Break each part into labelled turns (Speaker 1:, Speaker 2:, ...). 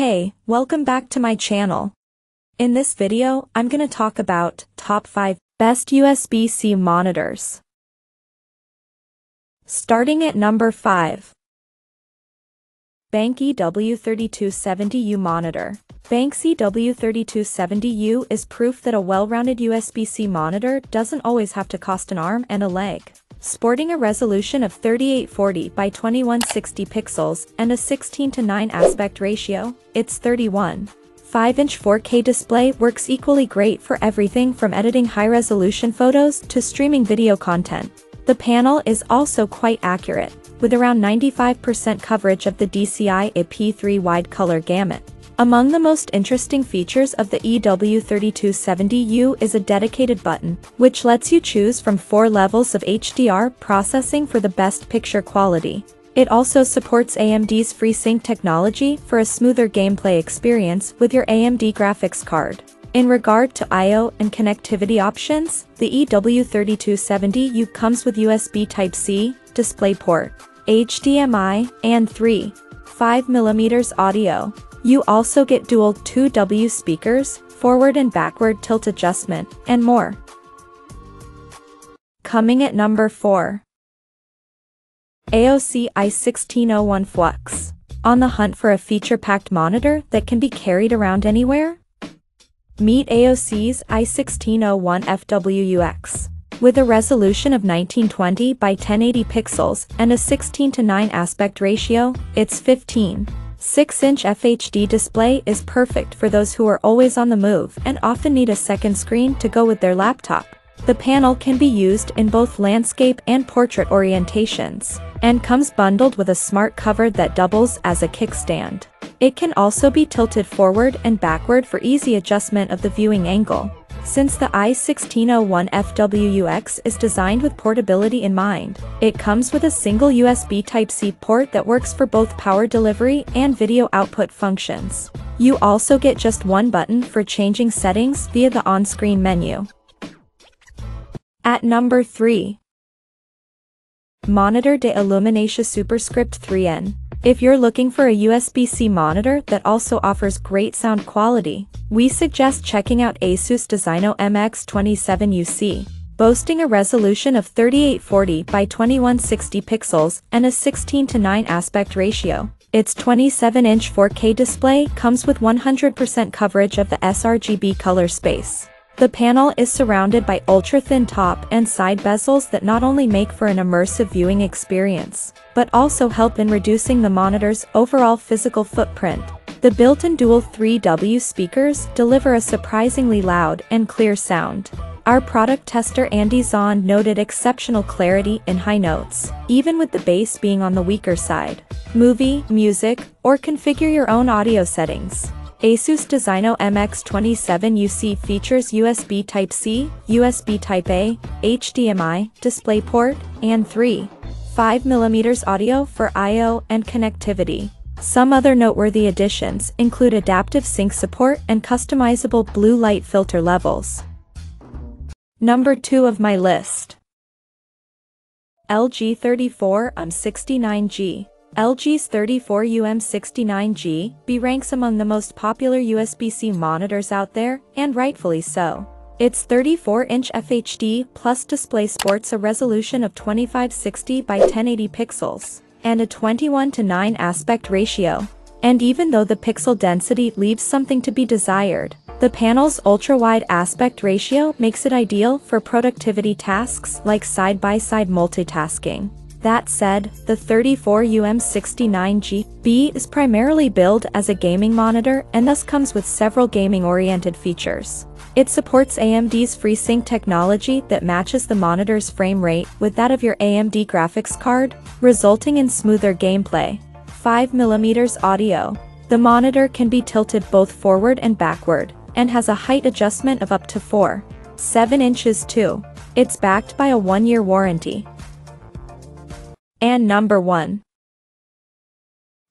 Speaker 1: Hey, welcome back to my channel. In this video, I'm gonna talk about top 5 best USB-C monitors. Starting at number 5. BenQ EW3270U monitor. BenQ's EW3270U is proof that a well-rounded USB-C monitor doesn't always have to cost an arm and a leg. Sporting a resolution of 3840 by 2160 pixels and a 16 to 9 aspect ratio, its 31. 5-inch 4K display works equally great for everything from editing high-resolution photos to streaming video content. The panel is also quite accurate, with around 95% coverage of the DCI-P3 wide color gamut. Among the most interesting features of the EW3270U is a dedicated button, which lets you choose from four levels of HDR processing for the best picture quality. It also supports AMD's FreeSync technology for a smoother gameplay experience with your AMD graphics card. In regard to I.O. and connectivity options, the EW3270U comes with USB Type-C, DisplayPort, HDMI, and 3. 5mm audio. You also get dual 2W speakers, forward and backward tilt adjustment, and more. Coming at number 4. AOC i1601 FWUX. On the hunt for a feature-packed monitor that can be carried around anywhere? Meet AOC's i1601 FWUX. With a resolution of 1920 by 1080 pixels and a 16 to 9 aspect ratio, it's 15. 6-inch FHD display is perfect for those who are always on the move and often need a second screen to go with their laptop. The panel can be used in both landscape and portrait orientations, and comes bundled with a smart cover that doubles as a kickstand. It can also be tilted forward and backward for easy adjustment of the viewing angle. Since the i1601 FWUX is designed with portability in mind, it comes with a single USB Type-C port that works for both power delivery and video output functions. You also get just one button for changing settings via the on-screen menu. At number 3. Monitor de iluminación Superscript 3N. If you're looking for a USB-C monitor that also offers great sound quality, we suggest checking out Asus Designo MX27UC. Boasting a resolution of 3840 by 2160 pixels and a 16 to 9 aspect ratio, its 27-inch 4K display comes with 100% coverage of the sRGB color space. The panel is surrounded by ultra-thin top and side bezels that not only make for an immersive viewing experience, but also help in reducing the monitor's overall physical footprint. The built-in dual 3W speakers deliver a surprisingly loud and clear sound. Our product tester Andy Zahn noted exceptional clarity in high notes, even with the bass being on the weaker side. Movie, music, or configure your own audio settings. Asus Designo MX27UC features USB Type-C, USB Type-A, HDMI, DisplayPort, and 3. 5mm audio for I.O. and connectivity. Some other noteworthy additions include adaptive sync support and customizable blue light filter levels. Number 2 of my list. LG 34UM69G. LG's 34UM69G B ranks among the most popular USB-C monitors out there, and rightfully so. Its 34-inch FHD plus display sports a resolution of 2560 by 1080 pixels, and a 21 to 9 aspect ratio. And even though the pixel density leaves something to be desired, the panel's ultra-wide aspect ratio makes it ideal for productivity tasks like side-by-side -side multitasking. That said, the 34UM69G-B is primarily billed as a gaming monitor and thus comes with several gaming-oriented features. It supports AMD's FreeSync technology that matches the monitor's frame rate with that of your AMD graphics card, resulting in smoother gameplay. 5mm audio. The monitor can be tilted both forward and backward, and has a height adjustment of up to 4. 7 inches too. It's backed by a one-year warranty. And number 1.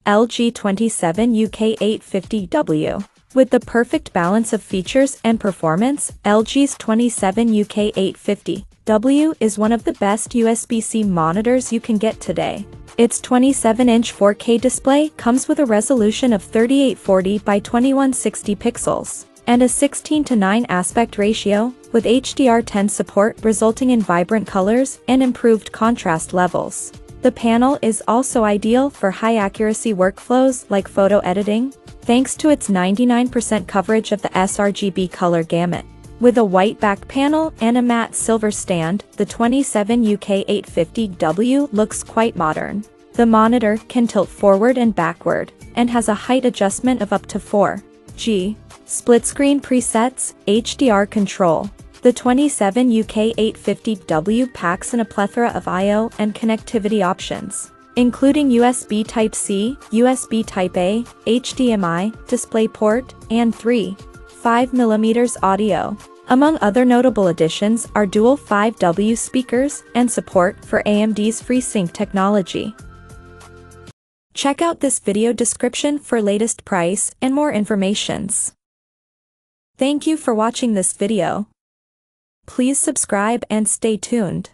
Speaker 1: LG 27 UK 850W. With the perfect balance of features and performance, LG's 27 UK 850W is one of the best USB-C monitors you can get today. Its 27-inch 4K display comes with a resolution of 3840 by 2160 pixels and a 16 to 9 aspect ratio, with HDR10 support resulting in vibrant colors and improved contrast levels. The panel is also ideal for high-accuracy workflows like photo editing, thanks to its 99% coverage of the sRGB color gamut. With a white back panel and a matte silver stand, the 27UK850W looks quite modern. The monitor can tilt forward and backward, and has a height adjustment of up to 4G. Split screen presets, HDR control. The 27UK850W packs in a plethora of I.O. and connectivity options, including USB Type-C, USB Type-A, HDMI, DisplayPort, and 3. 5mm audio. Among other notable additions are dual 5W speakers and support for AMD's FreeSync technology. Check out this video description for latest price and more informations. Thank you for watching this video. Please subscribe and stay tuned.